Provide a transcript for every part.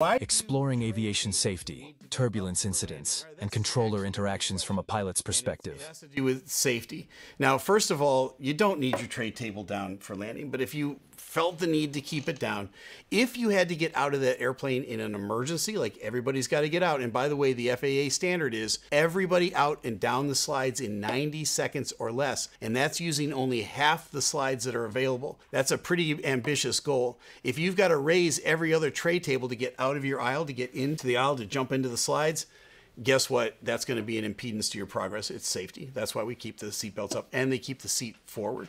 Exploring aviation safety, turbulence incidents, and controller interactions from a pilot's perspective. It has to do with safety. Now, first of all, you don't need your tray table down for landing, but if you felt the need to keep it down, if you had to get out of that airplane in an emergency, like everybody's got to get out, and by the way, the FAA standard is everybody out and down the slides in 90 seconds or less, and that's using only half the slides that are available. That's a pretty ambitious goal. If you've got to raise every other tray table to get out of your aisle, to get into the aisle, to jump into the slides, guess what? That's going to be an impedance to your progress. It's safety. That's why we keep the seatbelts up and they keep the seat forward.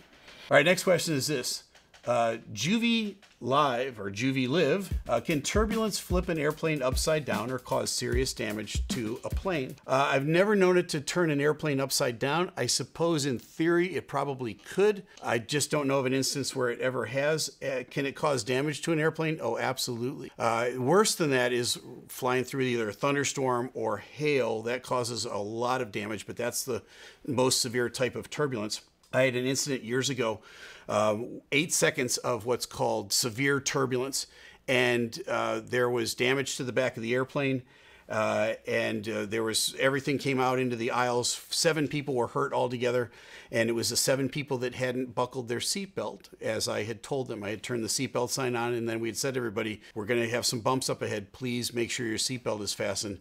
All right, next question is this. Uh, Juvie Live or Juvie Live, uh, can turbulence flip an airplane upside down or cause serious damage to a plane? Uh, I've never known it to turn an airplane upside down. I suppose in theory it probably could. I just don't know of an instance where it ever has. Uh, can it cause damage to an airplane? Oh, absolutely. Uh, worse than that is flying through either a thunderstorm or hail. That causes a lot of damage, but that's the most severe type of turbulence. I had an incident years ago, um, eight seconds of what's called severe turbulence, and uh, there was damage to the back of the airplane. Uh, and uh, there was everything came out into the aisles. Seven people were hurt altogether, and it was the seven people that hadn't buckled their seatbelt, as I had told them. I had turned the seatbelt sign on, and then we had said to everybody, "We're going to have some bumps up ahead. Please make sure your seatbelt is fastened."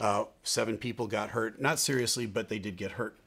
Uh, seven people got hurt, not seriously, but they did get hurt.